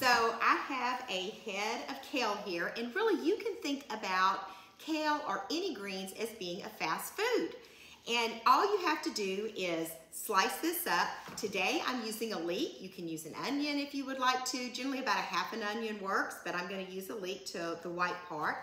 So I have a head of kale here, and really you can think about kale or any greens as being a fast food. And all you have to do is slice this up. Today I'm using a leek. You can use an onion if you would like to. Generally about a half an onion works, but I'm gonna use a leek to the white part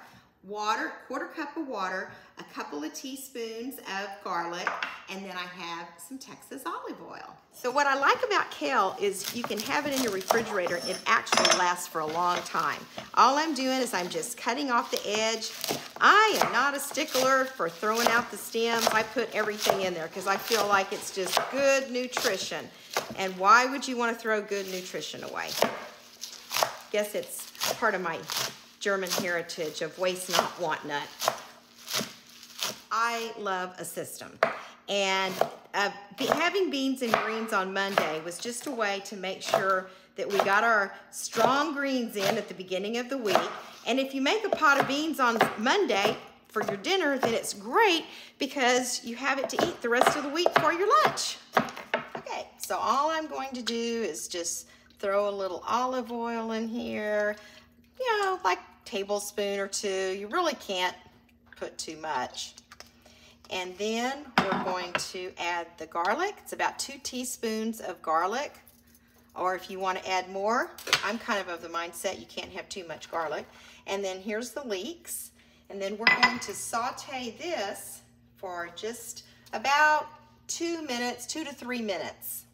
water, quarter cup of water, a couple of teaspoons of garlic, and then I have some Texas olive oil. So what I like about kale is you can have it in your refrigerator. It actually lasts for a long time. All I'm doing is I'm just cutting off the edge. I am not a stickler for throwing out the stems. I put everything in there because I feel like it's just good nutrition. And why would you want to throw good nutrition away? Guess it's part of my German heritage of waste not, want not. I love a system. And uh, having beans and greens on Monday was just a way to make sure that we got our strong greens in at the beginning of the week. And if you make a pot of beans on Monday for your dinner, then it's great because you have it to eat the rest of the week for your lunch. Okay, so all I'm going to do is just throw a little olive oil in here, you know, like tablespoon or two. You really can't put too much. And then we're going to add the garlic. It's about two teaspoons of garlic. Or if you want to add more, I'm kind of of the mindset you can't have too much garlic. And then here's the leeks. And then we're going to saute this for just about two minutes, two to three minutes.